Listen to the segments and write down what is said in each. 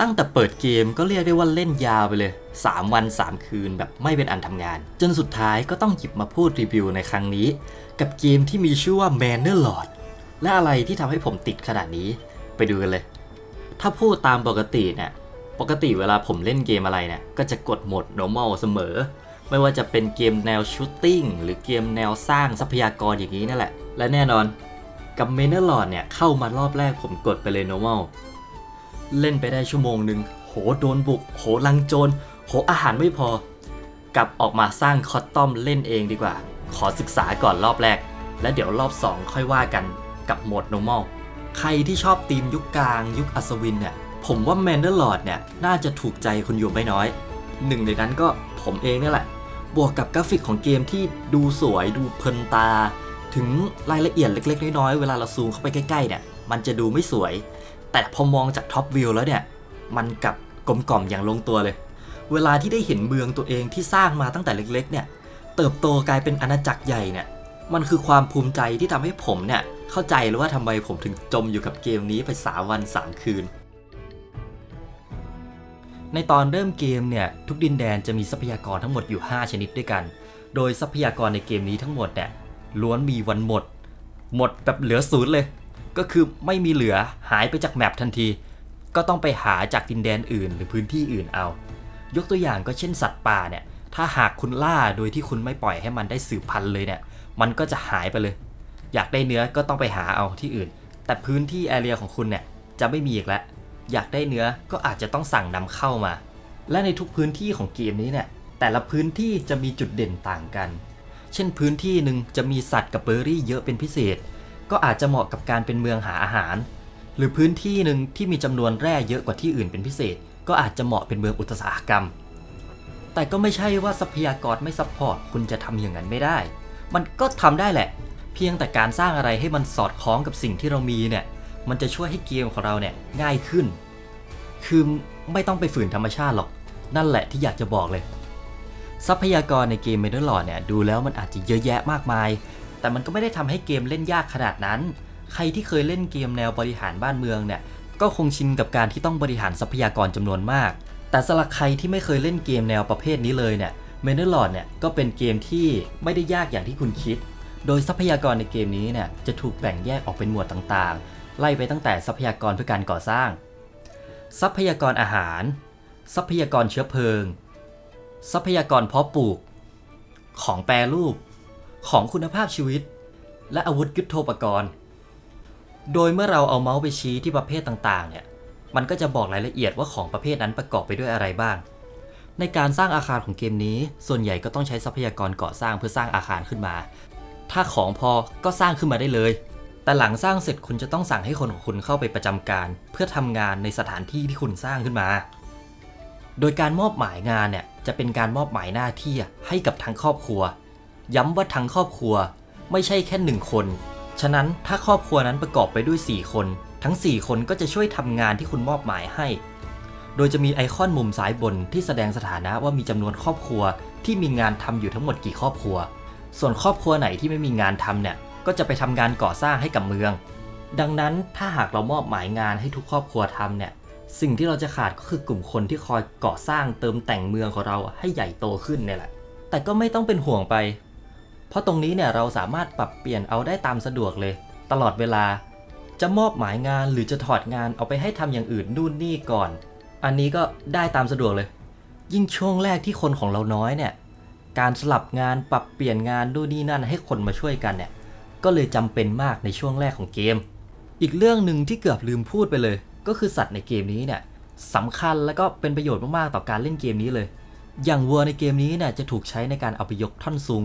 ตั้งแต่เปิดเกมก็เรียกได้ว่าเล่นยาวไปเลย 3 วัน 3 คืนแบบไม่เป็นอันทำงาน จนสุดท้ายก็ต้องหยิบมาพูดรีวิวในครั้งนี้ กับเกมที่มีชื่อว่า Manor Lord และอะไรที่ทำให้ผมติดขนาดนี้ไปดูกันเลย ถ้าพูดตามปกติเนี่ยปกติเวลาผมเล่นเกมอะไรเนี่ยก็จะกดโหมด normal เสมอ ไม่ว่าจะเป็นเกมแนวชูตติ้งหรือเกมแนวสร้างทรัพยากรอย่างนี้นั่นแหละ และแน่นอนกับ Manor Lord เนี่ยเข้ามารอบแรกผมกดไปเลย normal เล่นไปได้ชั่วโมงหนึ่งโหโดนบุก โหลังโจร โหอาหารไม่พอ กลับออกมาสร้างคอตตอมเล่นเองดีกว่า ขอศึกษาก่อนรอบแรก และเดี๋ยวรอบ 2 ค่อยว่ากันกับโหมด normal ใครที่ชอบธีมยุคกลาง ยุคอัศวินเนี่ย ผมว่า m a n d a l o r d เนี่ย น่าจะถูกใจคุณอยู่ไม่น้อย หนึ่งในนั้นก็ผมเองนี่แหละ บวกกับกราฟิกของเกมที่ดูสวยดูเพลินตา ถึงรายละเอียดเล็ก ๆ น้อยๆเวลาเราซูมเข้าไปใกล้ๆเนี่ยมันจะดูไม่สวย แต่พอมองจากท็อปวิวแล้วเนี่ย มันกับกลมกล่อมอย่างลงตัวเลย เวลาที่ได้เห็นเมืองตัวเองที่สร้างมาตั้งแต่เล็กๆ เนี่ย เติบโตกลายเป็นอาณาจักรใหญ่เนี่ย มันคือความภูมิใจที่ทำให้ผมเนี่ย เข้าใจเลยว่าทำไมผมถึงจมอยู่กับเกมนี้ไปสามวันสามคืน ในตอนเริ่มเกมเนี่ย ทุกดินแดนจะมีทรัพยากรทั้งหมดอยู่ 5 ชนิดด้วยกัน โดยทรัพยากรในเกมนี้ทั้งหมดเนี่ยล้วนมีวันหมด หมดแบบเหลือศูนย์เลย ก็คือไม่มีเหลือหายไปจากแมปทันที ก็ต้องไปหาจากดินแดนอื่นหรือพื้นที่อื่นเอา ยกตัวอย่างก็เช่นสัตว์ป่าเนี่ย ถ้าหากคุณล่าโดยที่คุณไม่ปล่อยให้มันได้สืบพันธุ์เลยเนี่ย มันก็จะหายไปเลย อยากได้เนื้อก็ต้องไปหาเอาที่อื่น แต่พื้นที่แอเรียของคุณเนี่ยจะไม่มีอีกแล้ว อยากได้เนื้อก็อาจจะต้องสั่งนำเข้ามา และในทุกพื้นที่ของเกมนี้เนี่ยแต่ละพื้นที่จะมีจุดเด่นต่างกัน เช่นพื้นที่หนึ่งจะมีสัตว์กับเบอร์รี่เยอะเป็นพิเศษ ก็อาจจะเหมาะกับการเป็นเมืองหาอาหาร หรือพื้นที่หนึ่งที่มีจำนวนแร่เยอะกว่าที่อื่นเป็นพิเศษ ก็อาจจะเหมาะเป็นเมืองอุตสาหกรรม แต่ก็ไม่ใช่ว่าทรัพยากรไม่ support คุณจะทำอย่างนั้นไม่ได้ มันก็ทำได้แหละ เพียงแต่การสร้างอะไรให้มันสอดคล้องกับสิ่งที่เรามีเนี่ยมันจะช่วยให้เกมของเราเนี่ยง่ายขึ้น คือไม่ต้องไปฝืนธรรมชาติหรอก นั่นแหละที่อยากจะบอกเลย ทรัพยากรในเกม m e d a l o r d เนี่ยดูแล้วมันอาจจะเยอะแยะมากมาย แต่มันก็ไม่ได้ทำให้เกมเล่นยากขนาดนั้น ใครที่เคยเล่นเกมแนวบริหารบ้านเมืองเนี่ย ก็คงชินกับการที่ต้องบริหารทรัพยากรจำนวนมาก แต่สำหรับใครที่ไม่เคยเล่นเกมแนวประเภทนี้เลยเนี่ย m e d a l o r d เนี่ยก็เป็นเกมที่ไม่ได้ยากอย่างที่คุณคิด โดยทรัพยากรในเกมนี้เนี่ยจะถูกแบ่งแยกออกเป็นหมวดต่างๆ ไล่ไปตั้งแต่ทรัพยากรเพื่อการก่อสร้าง ทรัพยากรอาหาร ทรัพยากรเชื้อเพลิง ทรัพยากรเพาะปลูก ของแปรรูป ของคุณภาพชีวิต และอาวุธยุทโธปกรณ์ โดยเมื่อเราเอาเมาส์ไปชี้ที่ประเภทต่างๆ เนี่ย มันก็จะบอกรายละเอียดว่าของประเภทนั้นประกอบไปด้วยอะไรบ้าง ในการสร้างอาคารของเกมนี้ ส่วนใหญ่ก็ต้องใช้ทรัพยากรก่อสร้างเพื่อสร้างอาคารขึ้นมา ถ้าของพอก็สร้างขึ้นมาได้เลย แต่หลังสร้างเสร็จคุณจะต้องสั่งให้คนของคุณเข้าไปประจำการ เพื่อทำงานในสถานที่ที่คุณสร้างขึ้นมา โดยการมอบหมายงานเนี่ยจะเป็นการมอบหมายหน้าที่ให้กับทั้งครอบครัว ย้ำว่าทั้งครอบครัวไม่ใช่แค่หนึ่งคน ฉะนั้นถ้าครอบครัวนั้นประกอบไปด้วย 4 คน ทั้ง 4 คนก็จะช่วยทำงานที่คุณมอบหมายให้ โดยจะมีไอคอนมุมซ้ายบนที่แสดงสถานะว่ามีจำนวนครอบครัวที่มีงานทำอยู่ทั้งหมดกี่ครอบครัว ส่วนครอบครัวไหนที่ไม่มีงานทำเนี่ยก็จะไปทำงานก่อสร้างให้กับเมือง ดังนั้นถ้าหากเรามอบหมายงานให้ทุกครอบครัวทำเนี่ยสิ่งที่เราจะขาดก็คือกลุ่มคนที่คอยก่อสร้างเติมแต่งเมืองของเราให้ใหญ่โตขึ้นเนี่ยแหละ แต่ก็ไม่ต้องเป็นห่วงไป เพราะตรงนี้เนี่ยเราสามารถปรับเปลี่ยนเอาได้ตามสะดวกเลย ตลอดเวลา จะมอบหมายงานหรือจะถอดงานเอาไปให้ทำอย่างอื่นนู่นนี่ก่อน อันนี้ก็ได้ตามสะดวกเลย ยิ่งช่วงแรกที่คนของเราน้อยเนี่ย การสลับงานปรับเปลี่ยนงานนู่นนี่นั่นให้คนมาช่วยกันเนี่ย ก็เลยจำเป็นมากในช่วงแรกของเกม อีกเรื่องหนึ่งที่เกือบลืมพูดไปเลย ก็คือสัตว์ในเกมนี้เนี่ยสำคัญและก็เป็นประโยชน์มากๆต่อการเล่นเกมนี้เลย อย่างวัวในเกมนี้เนี่ยจะถูกใช้ในการเอาไปยกท่อนซุง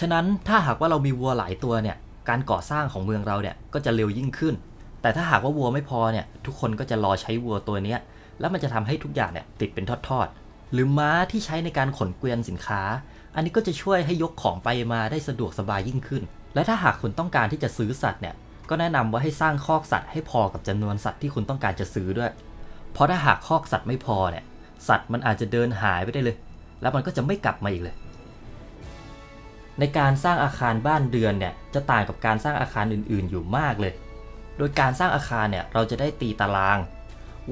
ฉะนั้นถ้าหากว่าเรามีวัวหลายตัวเนี่ยการก่อสร้างของเมืองเราเนี่ยก็จะเร็วยิ่งขึ้น แต่ถ้าหากว่าวัวไม่พอเนี่ยทุกคนก็จะรอใช้วัวตัวนี้แล้วมันจะทำให้ทุกอย่างเนี่ยติดเป็นทอดๆหรือม้าที่ใช้ในการขนเกวียนสินค้า อันนี้ก็จะช่วยให้ยกของไปมาได้สะดวกสบายยิ่งขึ้น และถ้าหากคุณต้องการที่จะซื้อสัตว์เนี่ยก็แนะนำว่าให้สร้างคอกสัตว์ให้พอกับจำนวนสัตว์ที่คุณต้องการจะซื้อด้วย เพราะถ้าหากคอกสัตว์ไม่พอเนี่ยสัตว์มันอาจจะเดินหายไปได้เลย แล้วมันก็จะไม่กลับมาอีกเลย ในการสร้างอาคารบ้านเรือนเนี่ยจะต่างกับการสร้างอาคารอื่นๆ อยู่มากเลย โดยการสร้างอาคารเนี่ยเราจะได้ตีตาราง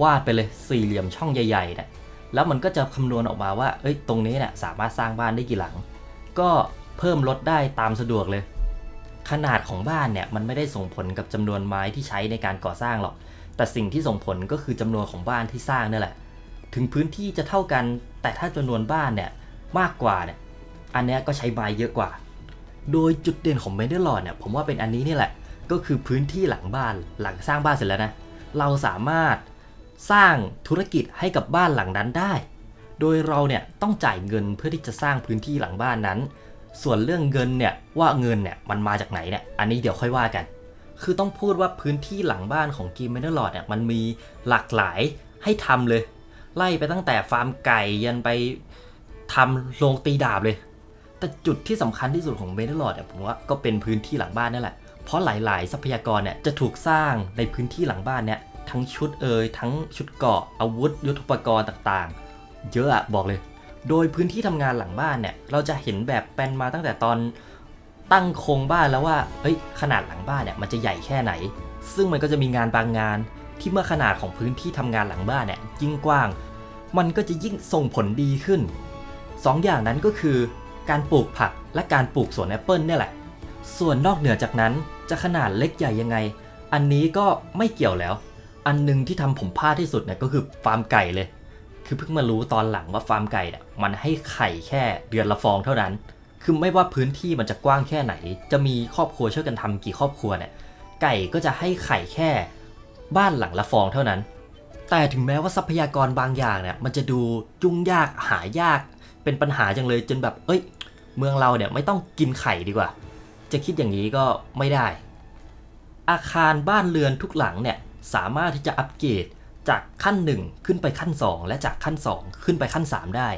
วาดไปเลยสี่เหลี่ยมช่องใหญ่ๆเนี่ยแล้วมันก็จะคำนวณออกมาว่า เอ้ย ตรงนี้เนี่ยสามารถสร้างบ้านได้กี่หลัง ก็เพิ่มลดได้ตามสะดวกเลย ขนาดของบ้านเนี่ยมันไม่ได้ส่งผลกับจำนวนไม้ที่ใช้ในการก่อสร้างหรอก แต่สิ่งที่ส่งผลก็คือจำนวนของบ้านที่สร้างนี่แหละ ถึงพื้นที่จะเท่ากัน แต่ถ้าจำนวนบ้านเนี่ยมากกว่าเนี่ย อันนี้ก็ใช้ไม้เยอะกว่า โดยจุดเด่นของ Manor Lords เนี่ยผมว่าเป็นอันนี้นี่แหละ ก็คือพื้นที่หลังบ้านหลังสร้างบ้านเสร็จแล้วนะ เราสามารถสร้างธุรกิจให้กับบ้านหลังนั้นได้ โดยเราเนี่ยต้องจ่ายเงินเพื่อที่จะสร้างพื้นที่หลังบ้านนั้น ส่วนเรื่องเงินเนี่ยว่าเงินเนี่ยมันมาจากไหนเนี่ยอันนี้เดี๋ยวค่อยว่ากัน คือต้องพูดว่าพื้นที่หลังบ้านของเกม Manor Lords เนี่ยมันมีหลากหลายให้ทำเลย ไล่ไปตั้งแต่ฟาร์มไก่ยันไปทำโรงตีดาบเลย แต่จุดที่สำคัญที่สุดของเมเดอร์ลอดเนี่ยผมว่าก็เป็นพื้นที่หลังบ้านนั่นแหละ เพราะหลาย ๆ ทรัพยากรเนี่ยจะถูกสร้างในพื้นที่หลังบ้านเนี่ยทั้งชุดเอ่ยทั้งชุดเกาะอาวุธ ยุทโธปกรณ์ต่างๆ เยอะอะบอกเลย โดยพื้นที่ทำงานหลังบ้านเนี่ยเราจะเห็นแบบแปลนมาตั้งแต่ตอนตั้งโครงบ้านแล้วว่าเฮ้ยขนาดหลังบ้านเนี่ยมันจะใหญ่แค่ไหน ซึ่งมันก็จะมีงานบางงาน ที่เมื่อขนาดของพื้นที่ทำงานหลังบ้านเนี่ยยิ่งกว้าง มันก็จะยิ่งส่งผลดีขึ้นสองอย่างนั้นก็คือ การปลูกผักและการปลูกสวนแอปเปิลเนี่ยแหละ ส่วนนอกเหนือจากนั้นจะขนาดเล็กใหญ่ยังไง อันนี้ก็ไม่เกี่ยวแล้ว อันหนึ่งที่ทำผมพลาดที่สุดเนี่ยก็คือฟาร์มไก่เลย คือเพิ่งมารู้ตอนหลังว่าฟาร์มไก่เนี่ยมันให้ไข่แค่เดือนละฟองเท่านั้น คือไม่ว่าพื้นที่มันจะกว้างแค่ไหน จะมีครอบครัวช่วยกันทำกี่ครอบครัวเนี่ย ไก่ก็จะให้ไข่แค่ บ้านหลังละฟองเท่านั้น แต่ถึงแม้ว่าทรัพยากรบางอย่างเนี่ยมันจะดูยุ่งยากหายากเป็นปัญหาจังเลยจนแบบ เอ้ย เมืองเราเนี่ยไม่ต้องกินไข่ดีกว่า จะคิดอย่างนี้ก็ไม่ได้ อาคารบ้านเรือนทุกหลังเนี่ยสามารถที่จะอัปเกรดจากขั้น 1 ขึ้นไปขั้น 2 และจากขั้น 2 ขึ้นไปขั้น 3 ได้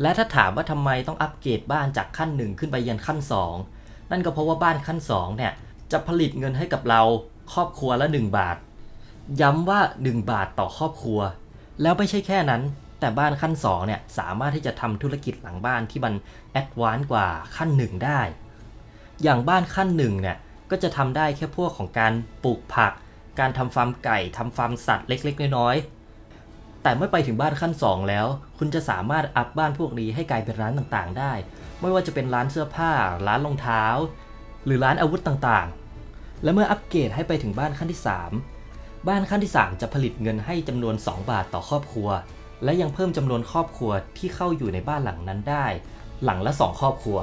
และถ้าถามว่าทำไมต้องอัปเกรดบ้านจากขั้น 1 ขึ้นไปยันขั้น 2 นั่นก็เพราะว่าบ้านขั้น2เนี่ยจะผลิตเงินให้กับเราครอบครัวละ 1 บาท ย้ำว่า 1 บาทต่อครอบครัว แล้วไม่ใช่แค่นั้น แต่บ้านขั้น2เนี่ยสามารถที่จะทำธุรกิจหลังบ้านที่มันแอดวานซ์กว่าขั้น 1 ได้ อย่างบ้านขั้น1เนี่ยก็จะทำได้แค่พวกของการปลูกผัก การทำฟาร์มไก่ทำฟาร์มสัตว์เล็ก ๆ น้อยๆ แต่เมื่อไปถึงบ้านขั้น 2 แล้ว คุณจะสามารถอัพบ้านพวกนี้ให้กลายเป็นร้านต่างๆ ได้ ไม่ว่าจะเป็นร้านเสื้อผ้า ร้านรองเท้า หรือร้านอาวุธต่างๆ และเมื่ออัปเกรดให้ไปถึงบ้านขั้นที่ 3 บ้านขั้นที่ 3 จะผลิตเงินให้จำนวน 2 บาทต่อครอบครัว และยังเพิ่มจำนวนครอบครัวที่เข้าอยู่ในบ้านหลังนั้นได้ หลังละ2ครอบครัว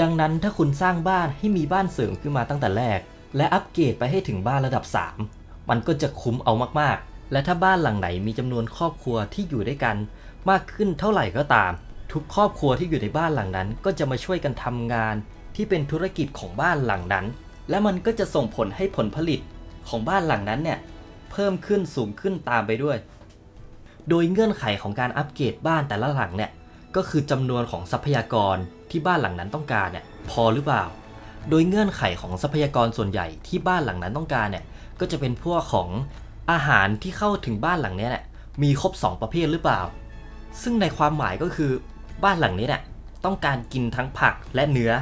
ดังนั้นถ้าคุณสร้างบ้านให้มีบ้านเสริมขึ้นมาตั้งแต่แรก และอัปเกรดไปให้ถึงบ้านระดับ 3 มันก็จะคุ้มเอามากๆ และถ้าบ้านหลังไหนมีจำนวนครอบครัวที่อยู่ด้วยกัน มากขึ้นเท่าไหร่ก็ตาม ทุกครอบครัวที่อยู่ในบ้านหลังนั้น ก็จะมาช่วยกันทำงาน ที่เป็นธุรกิจของบ้านหลังนั้น และมันก็จะส่งผลให้ผลผลิตของบ้านหลังนั้นเนี่ยเพิ่มขึ้นสูงขึ้นตามไปด้วย โดยเงื่อนไขของการอัปเกรดบ้านแต่ละหลังเนี่ยก็คือจำนวนของทรัพยากรที่บ้านหลังนั้นต้องการเนี่ยพอหรือเปล่า โดยเงื่อนไขของทรัพยากรส่วนใหญ่ที่บ้านหลังนั้นต้องการเนี่ยก็จะเป็นพวกของอาหารที่เข้าถึงบ้านหลังนี้เนี่ยมีครบ 2 ประเภทหรือเปล่า ซึ่งในความหมายก็คือบ้านหลังนี้เนี่ยต้องการกินทั้งผักและเนื้อ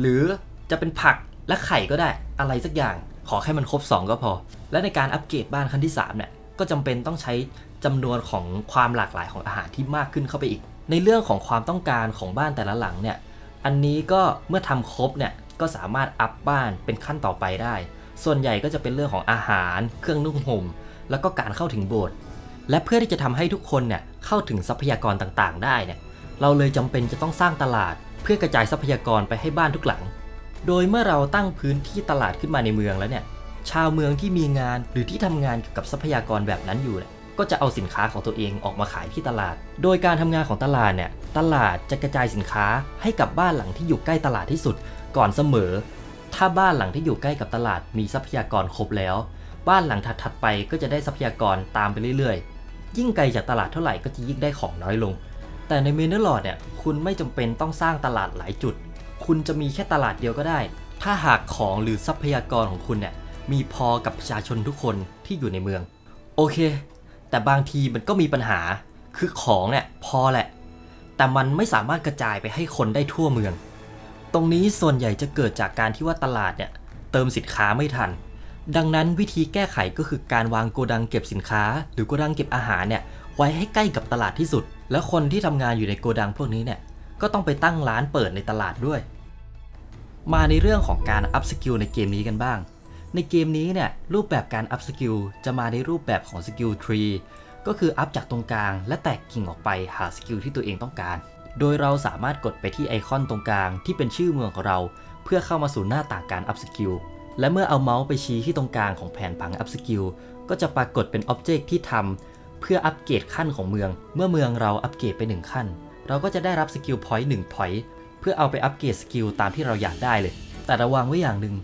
หรือจะเป็นผักและไข่ก็ได้อะไรสักอย่าง ขอแค่มันครบ 2 ก็พอ และในการอัปเกรดบ้านขั้นที่3เนี่ยก็จำเป็นต้องใช้ จำนวนของความหลากหลายของอาหารที่มากขึ้นเข้าไปอีก ในเรื่องของความต้องการของบ้านแต่ละหลังเนี่ยอันนี้ก็เมื่อทำครบเนี่ยก็สามารถอัพบ้านเป็นขั้นต่อไปได้ ส่วนใหญ่ก็จะเป็นเรื่องของอาหาร เครื่องนุ่งห่ม แล้วก็การเข้าถึงโบสถ์และเพื่อที่จะทำให้ทุกคนเนี่ยเข้าถึงทรัพยากรต่างๆ ได้เนี่ยเราเลยจำเป็นจะต้องสร้างตลาด เพื่อกระจายทรัพยากรไปให้บ้านทุกหลัง โดยเมื่อเราตั้งพื้นที่ตลาดขึ้นมาในเมืองแล้วเนี่ยชาวเมืองที่มีงานหรือที่ทำงานเกี่ยวกับทรัพยากรแบบนั้นอยู่เนี่ย ก็จะเอาสินค้าของตัวเองออกมาขายที่ตลาด โดยการทำงานของตลาดเนี่ยตลาดจะกระจายสินค้าให้กับบ้านหลังที่อยู่ใกล้ตลาดที่สุด ก่อนเสมอ ถ้าบ้านหลังที่อยู่ใกล้กับตลาดมีทรัพยากรครบแล้ว บ้านหลังถัดๆไปก็จะได้ทรัพยากรตามไปเรื่อยๆ ยิ่งไกลจากตลาดเท่าไหร่ก็จะยิ่งได้ของน้อยลง แต่ในเมเนอร์ลอดเนี่ยคุณไม่จำเป็นต้องสร้างตลาดหลายจุด คุณจะมีแค่ตลาดเดียวก็ได้ ถ้าหากของหรือทรัพยากรของคุณเนี่ยมีพอกับประชาชนทุกคนที่อยู่ในเมือง โอเค แต่บางทีมันก็มีปัญหาคือของเนี่ยพอแหละ แต่มันไม่สามารถกระจายไปให้คนได้ทั่วเมือง ตรงนี้ส่วนใหญ่จะเกิดจากการที่ว่าตลาดเนี่ยเติมสินค้าไม่ทัน ดังนั้นวิธีแก้ไขก็คือการวางโกดังเก็บสินค้า หรือโกดังเก็บอาหารเนี่ยไว้ให้ใกล้กับตลาดที่สุด แล้วคนที่ทำงานอยู่ในโกดังพวกนี้เนี่ยก็ต้องไปตั้งร้านเปิดในตลาดด้วย มาในเรื่องของการ up skill ในเกมนี้กันบ้าง ในเกมนี้เนี่ยรูปแบบการ up skill จะมาในรูปแบบของ skill treeก็คือ up จากตรงกลางและแตกกิ่งออกไปหา skill ที่ตัวเองต้องการ โดยเราสามารถกดไปที่ไอคอนตรงกลางที่เป็นชื่อเมืองของเรา เพื่อเข้ามาสู่หน้าต่างการ up skill และเมื่อเอาเมาส์ไปชี้ที่ตรงกลางของแผนผัง up skill ก็จะปรากฏเป็น object ที่ทำเพื่ออัปเกรดขั้นของเมือง เมื่อเมืองเราอัปเกรดไป 1 ขั้น เราก็จะได้รับ skill point หนึ่ง point เพื่อเอาไปอัปเกรด skill ตามที่เราอยากได้เลย แต่ระวังไว้อย่างหนึ่ง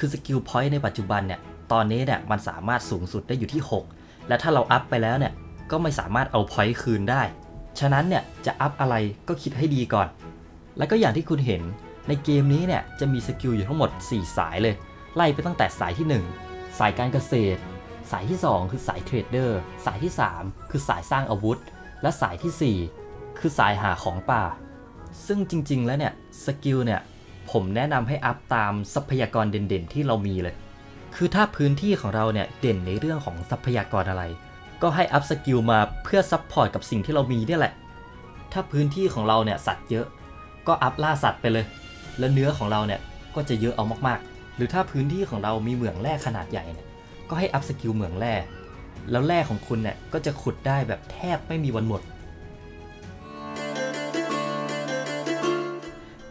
คือ skill point ในปัจจุบันเนี่ย ตอนนี้เนี่ยมันสามารถสูงสุดได้อยู่ที่ 6 และถ้าเรา up ไปแล้วเนี่ย ก็ไม่สามารถเอา point คืนได้ ฉะนั้นเนี่ยจะ up อะไรก็คิดให้ดีก่อน และก็อย่างที่คุณเห็นในเกมนี้เนี่ยจะมี skill อยู่ทั้งหมด 4 สายเลย ไล่ไปตั้งแต่สายที่ 1 สายการเกษตร สายที่ 2 คือสาย trader สายที่ 3 คือสายสร้างอาวุธ และสายที่ 4 คือสายหาของป่า ซึ่งจริง ๆ แล้วเนี่ย skill เนี่ย ผมแนะนำให้ up ตามทรัพยากรเด่นๆ ที่เรามีเลย คือถ้าพื้นที่ของเราเนี่ยเด่นในเรื่องของทรัพยากรอะไร ก็ให้ up skill มาเพื่อ support กับสิ่งที่เรามีเนี่ยแหละ ถ้าพื้นที่ของเราเนี่ยสัตว์เยอะ ก็ up ล่าสัตว์ไปเลย แล้วเนื้อของเราเนี่ยก็จะเยอะเอามากๆ หรือถ้าพื้นที่ของเรามีเหมืองแร่ขนาดใหญ่เนี่ย ก็ให้ up skill เหมืองแร่ แล้วแร่ของคุณเนี่ยก็จะขุดได้แบบแทบไม่มีวันหมด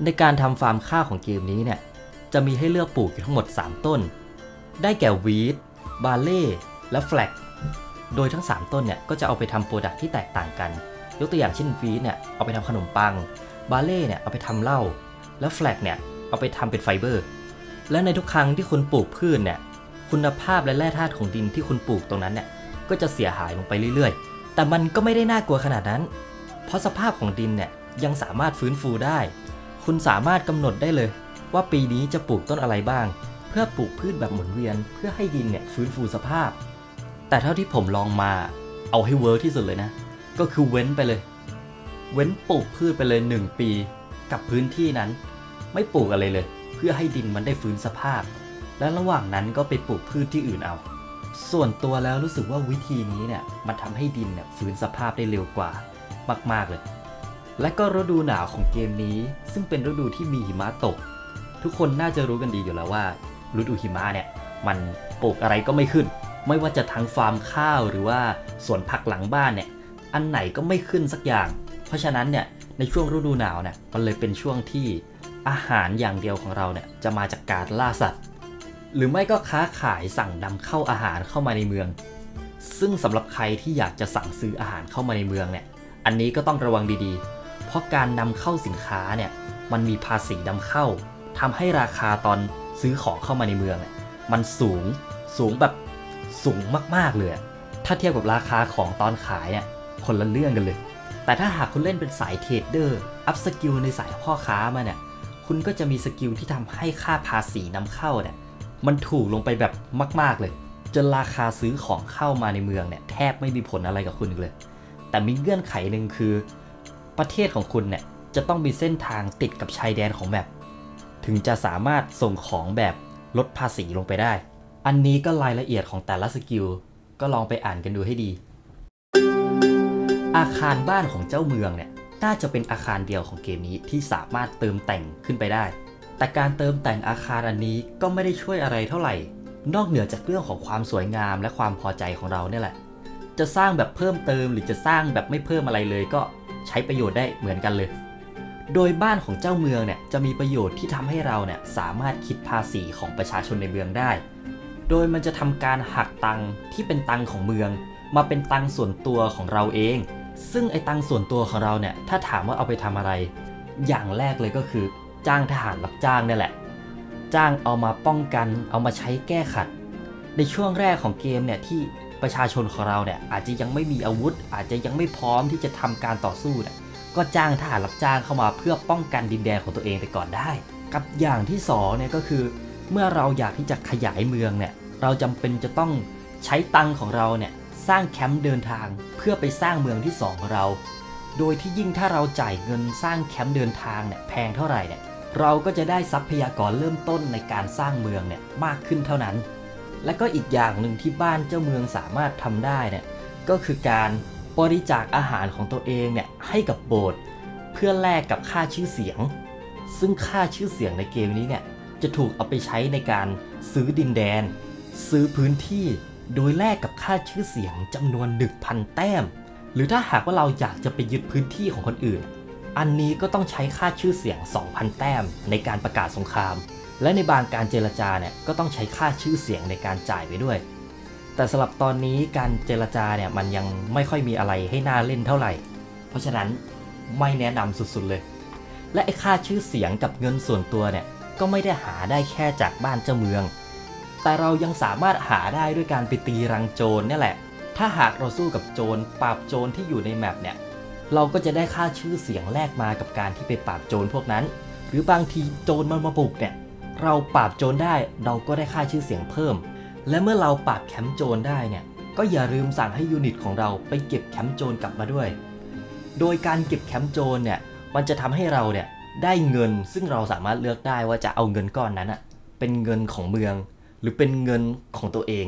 ในการทำฟาร์มข้าวของเกมนี้เนี่ยจะมีให้เลือกปลูกอยู่ทั้งหมด 3 ต้น ได้แก่ wheat barley และ flax โดยทั้ง 3 ต้นเนี่ยก็จะเอาไปทำ product ที่แตกต่างกัน ยกตัวอย่างเช่น wheat เนี่ยเอาไปทำขนมปัง บาเล่เนี่ยเอาไปทำเหล้าแล้ว flax เนี่ยเอาไปทำเป็นไฟเบอร์ และในทุกครั้งที่คุณปลูกพืชเนี่ยคุณภาพและแร่ธาตุของดินที่คุณปลูกตรงนั้นเนี่ยก็จะเสียหายลงไปเรื่อยๆ แต่มันก็ไม่ได้น่ากลัวขนาดนั้น เพราะสภาพของดินเนี่ยยังสามารถฟื้นฟูได้ คุณสามารถกำหนดได้เลย ว่าปีนี้จะปลูกต้นอะไรบ้าง เพื่อปลูกพืชแบบหมุนเวียน เพื่อให้ดินเนี่ยฟื้นฟูสภาพ แต่เท่าที่ผมลองมาเอาให้เวิร์กที่สุดเลยนะ ก็คือเว้นไปเลย เว้นปลูกพืชไปเลย 1 ปี กับพื้นที่นั้น ไม่ปลูกอะไรเลย เพื่อให้ดินมันได้ฟื้นสภาพ และระหว่างนั้นก็ไปปลูกพืชที่อื่นเอา ส่วนตัวแล้วรู้สึกว่าวิธีนี้เนี่ยมันทำให้ดินเนี่ยฟื้นสภาพได้เร็วกว่ามากๆเลย และก็ฤดูหนาวของเกมนี้ ซึ่งเป็นฤดูที่มีหิมะตก ทุกคนน่าจะรู้กันดีอยู่แล้วว่าฤดูหิมะเนี่ยมันปลูกอะไรก็ไม่ขึ้น ไม่ว่าจะทั้งฟาร์มข้าวหรือว่าสวนผักหลังบ้านเนี่ยอันไหนก็ไม่ขึ้นสักอย่าง เพราะฉะนั้นเนี่ยในช่วงฤดูหนาวเนี่ยมันเลยเป็นช่วงที่อาหารอย่างเดียวของเราเนี่ยจะมาจากการล่าสัตว์ หรือไม่ก็ค้าขายสั่งนำเข้าอาหารเข้ามาในเมือง ซึ่งสำหรับใครที่อยากจะสั่งซื้ออาหารเข้ามาในเมืองเนี่ยอันนี้ก็ต้องระวังดีๆ เพราะการนำเข้าสินค้าเนี่ยมันมีภาษีนำเข้าทำให้ราคาตอนซื้อของเข้ามาในเมืองเนี่ยมันสูงสูงแบบสูงมาก ๆ เลย ถ้าเทียบกับราคาของตอนขายเนี่ยคนละเรื่องกันเลย แต่ถ้าหากคุณเล่นเป็นสาย trader up skill ในสายพ่อค้ามาเนี่ยคุณก็จะมี skill ที่ทำให้ค่าภาษีนำเข้าเนี่ยมันถูกลงไปแบบมาก ๆ เลย จนราคาซื้อของเข้ามาในเมืองเนี่ยแทบไม่มีผลอะไรกับคุณเลย แต่มีเงื่อนไขหนึ่งคือ ประเทศของคุณเนี่ยจะต้องมีเส้นทางติดกับชายแดนของแมปถึงจะสามารถส่งของแบบลดภาษีลงไปได้ อันนี้ก็รายละเอียดของแต่ละสกิล ก็ลองไปอ่านกันดูให้ดี อาคารบ้านของเจ้าเมืองเนี่ยน่าจะเป็นอาคารเดียวของเกมนี้ที่สามารถเติมแต่งขึ้นไปได้ แต่การเติมแต่งอาคารอันนี้ก็ไม่ได้ช่วยอะไรเท่าไหร่ นอกเหนือจากเรื่องของความสวยงามและความพอใจของเราเนี่ยแหละ จะสร้างแบบเพิ่มเติมหรือจะสร้างแบบไม่เพิ่มอะไรเลยก็ ใช้ประโยชน์ได้เหมือนกันเลย โดยบ้านของเจ้าเมืองเนี่ยจะมีประโยชน์ที่ทำให้เราเนี่ยสามารถคิดภาษีของประชาชนในเมืองได้ โดยมันจะทำการหักตังที่เป็นตังของเมือง มาเป็นตังส่วนตัวของเราเอง ซึ่งไอ้ตังส่วนตัวของเราเนี่ยถ้าถามว่าเอาไปทำอะไร อย่างแรกเลยก็คือ จ้างทหารรับจ้างนี่แหละ จ้างเอามาป้องกัน เอามาใช้แก้ขัด ในช่วงแรกของเกมเนี่ยที่ ประชาชนของเราเนี่ยอาจจะยังไม่มีอาวุธ อาจจะยังไม่พร้อมที่จะทำการต่อสู้เนี่ยก็จ้างทหารรับจ้างเข้ามาเพื่อป้องกันดินแดนของตัวเองไปก่อนได้ กับอย่างที่สองเนี่ยก็คือเมื่อเราอยากที่จะขยายเมืองเนี่ยเราจำเป็นจะต้องใช้ตังของเราเนี่ยสร้างแคมป์เดินทางเพื่อไปสร้างเมืองที่สองของเรา โดยที่ยิ่งถ้าเราจ่ายเงินสร้างแคมป์เดินทางเนี่ยแพงเท่าไหร่เนี่ยเราก็จะได้ทรัพยากรเริ่มต้นในการสร้างเมืองเนี่ยมากขึ้นเท่านั้น และก็อีกอย่างหนึ่งที่บ้านเจ้าเมืองสามารถทำได้เนี่ยก็คือการบริจาคอาหารของตัวเองเนี่ยให้กับโบสถ์เพื่อแลกกับค่าชื่อเสียง ซึ่งค่าชื่อเสียงในเกมนี้เนี่ยจะถูกเอาไปใช้ในการซื้อดินแดน ซื้อพื้นที่โดยแลกกับค่าชื่อเสียงจำนวน 1,000 แต้ม หรือถ้าหากว่าเราอยากจะไปยึดพื้นที่ของคนอื่น อันนี้ก็ต้องใช้ค่าชื่อเสียง 2,000 แต้มในการประกาศสงคราม และในบางการเจรจาเนี่ยก็ต้องใช้ค่าชื่อเสียงในการจ่ายไปด้วย แต่สำหรับตอนนี้การเจรจาเนี่ยมันยังไม่ค่อยมีอะไรให้น่าเล่นเท่าไหร่ เพราะฉะนั้นไม่แนะนำสุดๆเลย และไอ้ค่าชื่อเสียงกับเงินส่วนตัวเนี่ยก็ไม่ได้หาได้แค่จากบ้านเจ้าเมือง แต่เรายังสามารถหาได้ด้วยการไปตีรังโจรนี่แหละ ถ้าหากเราสู้กับโจรปราบโจรที่อยู่ใน map เนี่ยเราก็จะได้ค่าชื่อเสียงแลกมากับการที่ไปปราบโจรพวกนั้น หรือบางทีโจรมันมาบุกเนี่ย เราปราบโจรได้เราก็ได้ค่าชื่อเสียงเพิ่ม และเมื่อเราปราบแคมป์โจรได้เนี่ยก็อย่าลืมสั่งให้ unit ของเราไปเก็บแคมป์โจรกลับมาด้วย โดยการเก็บแคมป์โจรเนี่ยมันจะทำให้เราเนี่ยได้เงินซึ่งเราสามารถเลือกได้ว่าจะเอาเงินก้อนนั้นอะเป็นเงินของเมือง หรือเป็นเงินของตัวเอง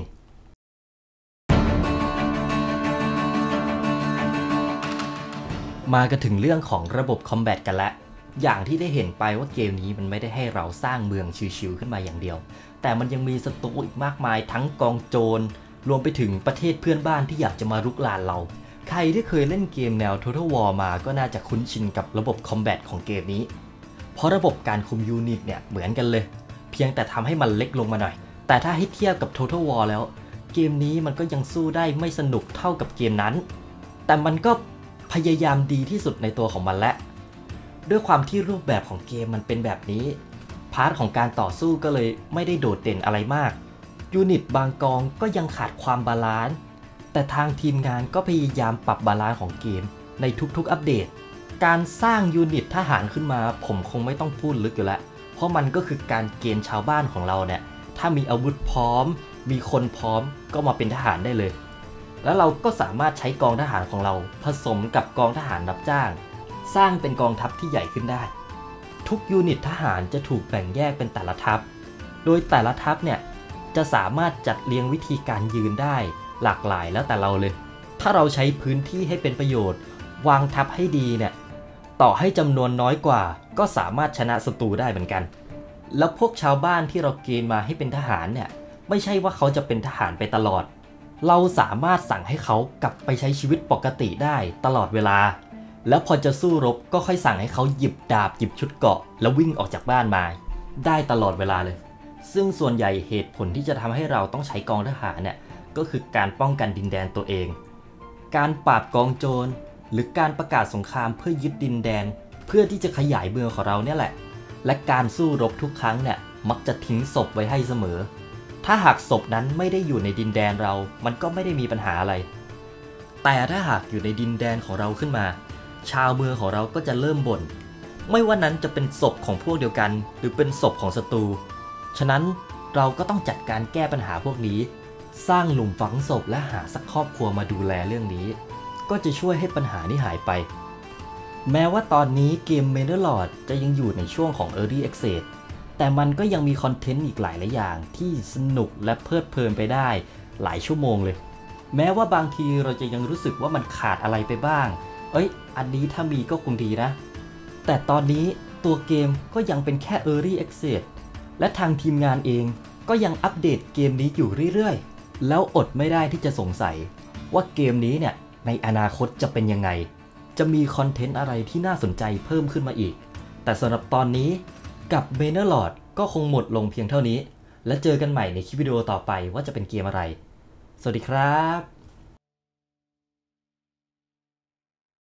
มากันถึงเรื่องของระบบคอมแบทกันละ อย่างที่ได้เห็นไปว่าเกมนี้มันไม่ได้ให้เราสร้างเมืองชิวๆขึ้นมาอย่างเดียว แต่มันยังมีศัตรูอีกมากมายทั้งกองโจร รวมไปถึงประเทศเพื่อนบ้านที่อยากจะมารุกรานเรา ใครที่เคยเล่นเกมแนว Total War มาก็น่าจะคุ้นชินกับระบบ combat ของเกมนี้ เพราะระบบการคุม unit เนี่ยเหมือนกันเลย เพียงแต่ทำให้มันเล็กลงมาหน่อย แต่ถ้าให้เทียบกับ Total War แล้ว เกมนี้มันก็ยังสู้ได้ไม่สนุกเท่ากับเกมนั้น แต่มันก็พยายามดีที่สุดในตัวของมันและ ด้วยความที่รูปแบบของเกมมันเป็นแบบนี้ part ของการต่อสู้ก็เลยไม่ได้โดดเด่นอะไรมาก unit บางกองก็ยังขาดความ balance แต่ทางทีมงานก็พยายามปรับ balance ของเกมในทุกๆอัปเดต การสร้าง unit ทหารขึ้นมาผมคงไม่ต้องพูดลึกอยู่แล้ว เพราะมันก็คือการเกณฑ์ชาวบ้านของเราเนี่ย ถ้ามีอาวุธพร้อม มีคนพร้อมก็มาเป็นทหารได้เลย แล้วเราก็สามารถใช้กองทหารของเราผสมกับกองทหารรับจ้าง สร้างเป็นกองทัพที่ใหญ่ขึ้นได้ ทุก unit ทหารจะถูกแบ่งแยกเป็นแต่ละทัพ โดยแต่ละทัพเนี่ยจะสามารถจัดเรียงวิธีการยืนได้หลากหลายแล้วแต่เราเลย ถ้าเราใช้พื้นที่ให้เป็นประโยชน์ วางทัพให้ดีเนี่ยต่อให้จำนวนน้อยกว่า ก็สามารถชนะศัตรูได้เหมือนกัน แล้วพวกชาวบ้านที่เราเกณฑ์มาให้เป็นทหารเนี่ยไม่ใช่ว่าเขาจะเป็นทหารไปตลอด เราสามารถสั่งให้เขากลับไปใช้ชีวิตปกติได้ตลอดเวลา แล้วพอจะสู้รบก็ค่อยสั่งให้เขาหยิบดาบหยิบชุดเกาะ แล้ววิ่งออกจากบ้านมา ได้ตลอดเวลาเลย ซึ่งส่วนใหญ่เหตุผลที่จะทำให้เราต้องใช้กองทหารเนี่ยก็คือการป้องกันดินแดนตัวเอง การปราบกองโจร หรือการประกาศสงครามเพื่อยึดดินแดน เพื่อที่จะขยายเมืองของเราเนี่ยแหละ และการสู้รบทุกครั้งเนี่ยมักจะทิ้งศพไว้ให้เสมอ ถ้าหากศพนั้นไม่ได้อยู่ในดินแดนเรา มันก็ไม่ได้มีปัญหาอะไร แต่ถ้าหากอยู่ในดินแดนของเราขึ้นมา ชาวเมืองของเราก็จะเริ่มบ่น ไม่ว่านั้นจะเป็นศพของพวกเดียวกัน หรือเป็นศพของศัตรู ฉะนั้นเราก็ต้องจัดการแก้ปัญหาพวกนี้ สร้างหลุมฝังศพและหาสักครอบครัวมาดูแลเรื่องนี้ ก็จะช่วยให้ปัญหานี้หายไป แม้ว่าตอนนี้เกม m e n o l o r d จะยังอยู่ในช่วงของ Early Access แต่มันก็ยังมีคอนเทนต์อีกหลายหลายอย่างที่สนุกและเพลิดเพลินไปได้หลายชั่วโมงเลย แม้ว่าบางทีเราจะยังรู้สึกว่ามันขาดอะไรไปบ้าง เอ้ย อันนี้ถ้ามีก็คงดีนะ แต่ตอนนี้ตัวเกมก็ยังเป็นแค่ Early Access และทางทีมงานเองก็ยังอัปเดตเกมนี้อยู่เรื่อยๆ แล้วอดไม่ได้ที่จะสงสัย ว่าเกมนี้เนี่ยในอนาคตจะเป็นยังไง จะมีคอนเทนต์อะไรที่น่าสนใจเพิ่มขึ้นมาอีก แต่สำหรับตอนนี้กับ b a n n e r l o r d ก็คงหมดลงเพียงเท่านี้ และเจอกันใหม่ในคลิปวิดีโอต่อไปว่าจะเป็นเกมอะไร สวัสดีครับ